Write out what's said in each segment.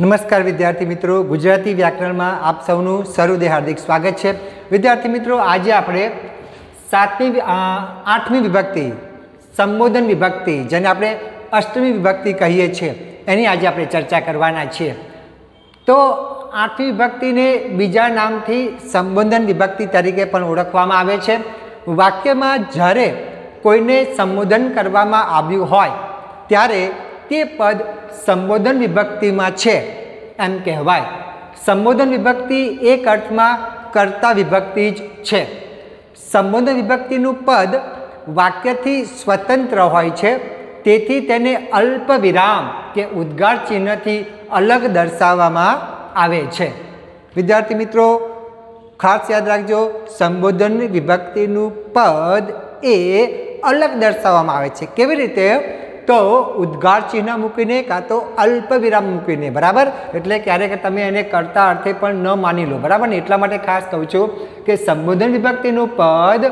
નમસ્કાર વિદ્યાર્થી મિત્રો. ગુજરાતી વ્યાકરણમાં આપ સૌનું સરુદે હાર્દિક સ્વાગત છે. વિદ્યાર્થી મિત્રો, આજે આપણે સાતમી આઠમી વિભક્તિ, સંબોધન વિભક્તિ જેને આપણે અષ્ટમી વિભક્તિ કહીએ છીએ, એની આજે આપણે ચર્ચા કરવાના છીએ. તો આઠમી વિભક્તિને બીજા નામથી સંબોધન વિભક્તિ તરીકે પણ ઓળખવામાં આવે છે. વાક્યમાં જ્યારે કોઈને સંબોધન કરવામાં આવ્યું હોય, ત્યારે તે પદ સંબોધન વિભક્તિમાં છે એમ કહેવાય. સંબોધન વિભક્તિ એક અર્થમાં કર્તા વિભક્તિ જ છે. સંબોધન વિભક્તિનું પદ વાક્યથી સ્વતંત્ર હોય છે, તેથી તેને અલ્પ વિરામ કે ઉદ્ગાર ચિહ્નથી અલગ દર્શાવવામાં આવે છે. વિદ્યાર્થી મિત્રો, ખાસ યાદ રાખજો, સંબોધન વિભક્તિનું પદ એ અલગ દર્શાવવામાં આવે છે. કેવી રીતે? તો ઉદ્ગાર ચિહ્ન મૂકીને કાં તો અલ્પ વિરામ મૂકીને, બરાબર? એટલે ક્યારેક તમે એને કરતા અર્થે પણ ન માની લો, બરાબર ને? એટલા માટે ખાસ કહું છું કે સંબોધન વિભક્તિનું પદ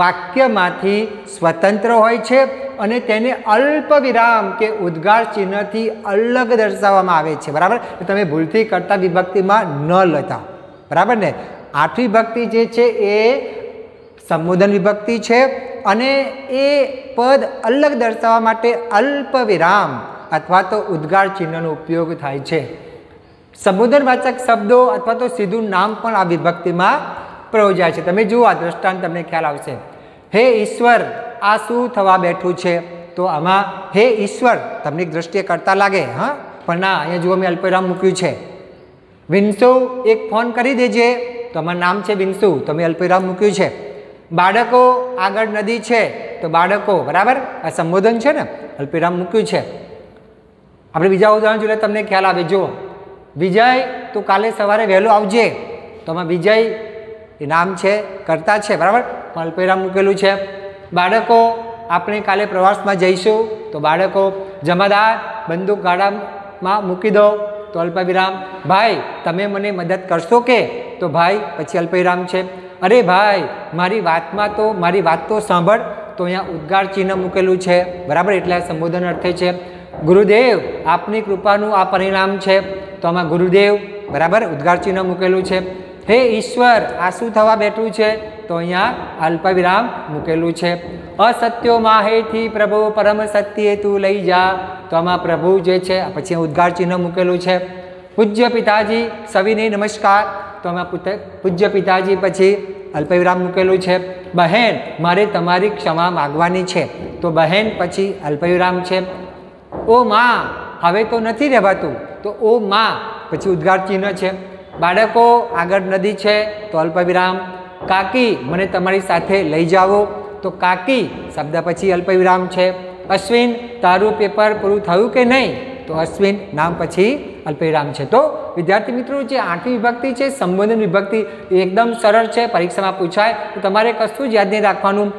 વાક્યમાંથી સ્વતંત્ર હોય છે અને તેને અલ્પ વિરામ કે ઉદ્ગાર ચિહ્નથી અલગ દર્શાવવામાં આવે છે, બરાબર? તમે ભૂલથી કરતા વિભક્તિમાં ન લેતા, બરાબર ને? આઠમી વિભક્તિ જે છે એ સંબોધન વિભક્તિ છે અને એ પદ અલગ દર્શાવવા માટે અલ્પ વિરામ અથવા તો ઉદ્ગાર ચિહ્નનો ઉપયોગ થાય છે. સંબોધનવાચક શબ્દો અથવા તો સીધું નામ પણ આ વિભક્તિમાં પ્રયોજાય છે. તમે જુઓ, આ દ્રષ્ટાંત તમને ખ્યાલ આવશે. હે ઈશ્વર, આ શું થવા બેઠું છે? તો આમાં, હે ઈશ્વર, તમને દ્રષ્ટિએ કરતા લાગે, હા? પણ ના, અહીંયા જુઓ, મેં અલ્પવિરામ મૂક્યું છે. વિન્સુ, એક ફોન કરી દેજે. તો આમાં નામ છે વિન્સુ. તમે અલ્પવિરામ મૂક્યું છે. બાળકો આગળ નદી છે, તો બાળકો, બરાબર? આ સંબોધન છે ને અલ્પવિરામ મૂક્યું છે. આપણે બીજા ઉદાહરણ જોઈએ તમને ખ્યાલ આવે, જુઓ. વિજય, તું કાલે સવારે વહેલો આવજે. તો આમાં વિજય એ નામ છે, કરતા છે, બરાબર? પણ અલ્પવિરામ મૂકેલું છે. બાળકો, આપણે કાલે પ્રવાસમાં જઈશું, તો બાળકો, જમાદાર, બંદૂક ગાડામાં મૂકી દો. તો અલ્પવિરામ, ભાઈ, તમે મને મદદ કરશો કે? તો ભાઈ, પછી અલ્પવિરામ છે. અરે ભાઈ, મારી વાતમાં તો, મારી વાત તો સાંભળ. તો અહીંયા ઉદ્ગાર ચિહ્ન મૂકેલું છે. બરાબર? એટલે આ સંબોધન અર્થે છે, ગુરુદેવ, આપની કૃપાનું આ પરિણામ છે. તો આમાં ગુરુદેવ, બરાબર? ઉદ્ગાર ચિહ્ન મૂકેલું છે. હે ઈશ્વર, આ શું થવા બેઠું છે? તો અહીંયા અલ્પવિરામ મૂકેલું છે. અસત્યો માહેથી પ્રભુ પરમ સત્યે તું લઈ જા. તો આમાં પ્રભુ જે છે પછી ઉદ્ગાર ચિહ્ન મૂકેલું છે. પૂજ્ય પિતાજી સવિને નમસ્કાર. તો આમાં પૂજ્ય પિતાજી પછી અલ્પવિરામ મૂકેલું છે. બહેન, મારે તમારી ક્ષમા માગવાની છે. તો બહેન પછી અલ્પવિરામ છે. ઓ માં, હવે તો નથી રહેવાતું તો ઓ માં, પછી ઉદ્ગાર ચિહ્ન છે. બાળકો, આગળ નદી છે, તો અલ્પવિરામ. કાકી, મને તમારી સાથે લઈ જાઓ. તો કાકી, શબ્દ પછી અલ્પવિરામ છે. અશ્વિન, તારું પેપર પૂરું થયું કે નહીં? તો અશ્વિન, નામ પછી અલ્પવિરામ છે. તો વિદ્યાર્થી મિત્રો, જે આઠમી વિભક્તિ છે, સંબોધન વિભક્તિ, એ એકદમ સરળ છે. પરીક્ષામાં પૂછાય, તો તમારે કશું જ યાદ નહીં રાખવાનું.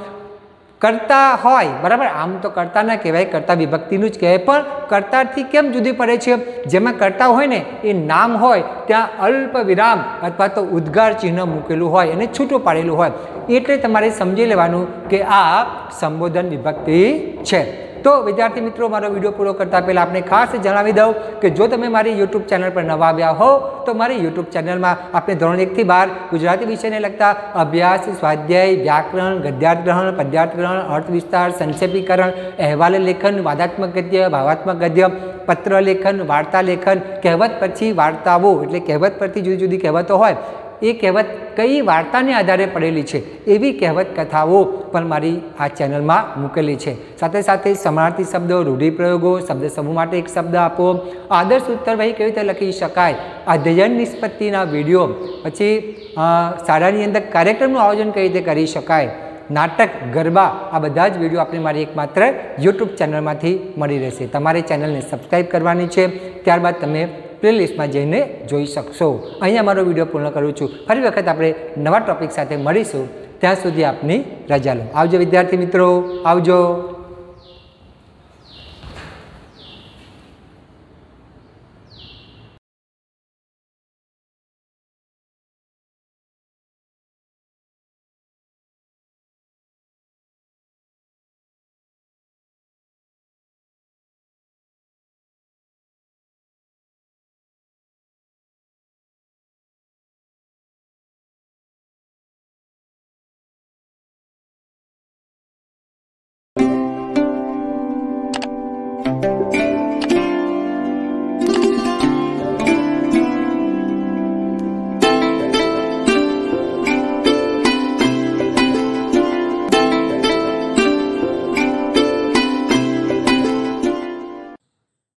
કરતા હોય, બરાબર? આમ તો કરતા ના કહેવાય, કરતા વિભક્તિનું જ કહેવાય. પણ કરતાથી કેમ જુદી પડે છે? જેમાં કરતા હોય ને, એ નામ હોય, ત્યાં અલ્પ વિરામ અથવા તો ઉદ્ગાર ચિહ્ન મૂકેલું હોય અને છૂટું પાડેલું હોય. એટલે તમારે સમજી લેવાનું કે આ સંબોધન વિભક્તિ છે. તો વિદ્યાર્થી મિત્રો, મારો વીડિયો પૂરો કરતા પહેલાં આપણે ખાસ જણાવી દઉં કે જો તમે મારી યુટ્યુબ ચેનલ પર નવા આવ્યા હો તો મારી યુટ્યુબ ચેનલમાં આપણે ધોરણ એકથી બાર ગુજરાતી વિષયને લગતા અભ્યાસ, સ્વાધ્યાય, વ્યાકરણ ગદ્યાર્થ ગ્રહણ પદ્યાર્થ ગ્રહણ અર્થ વિસ્તાર, સંક્ષેપીકરણ, અહેવાલ લેખન, વાદાત્મક ગદ્ય, ભાવાત્મક ગદ્ય, પત્ર લેખન, વાર્તા લેખન, કહેવત પછી વાર્તાઓ, એટલે કહેવત પરથી જુદી જુદી કહેવતો હોય એ કહેવત કઈ વાર્તાને આધારે પડેલી છે એવી કહેવત કથાઓ પણ મારી આ ચેનલમાં મૂકેલી છે. સાથે સાથે સમાનાર્થી શબ્દો, રૂઢિપ્રયોગો, શબ્દ સમૂહ માટે એક શબ્દ આપો. આદર્શ ઉત્તર વહી કેવી રીતે લખી શકાય? અધ્યયન નિષ્પત્તિના વીડિયો. પછી શાળાની અંદર કાર્યક્રમનું આયોજન કઈ રીતે કરી શકાય? નાટક, ગરબા, આ બધા જ વીડિયો આપણે મારી એકમાત્ર યુટ્યુબ ચેનલમાંથી મળી રહેશે. તમારે ચેનલને સબસ્ક્રાઈબ કરવાની છે. ત્યારબાદ તમે પ્લેલિસ્ટમાં જઈને જોઈ શકશો. અહીંયા મારો વીડિયો પૂર્ણ કરું છું. ફરી વખત આપણે નવા ટોપિક સાથે મળીશું. ત્યાં સુધી આપની રજા લો. આવજો વિદ્યાર્થી મિત્રો. આવજો.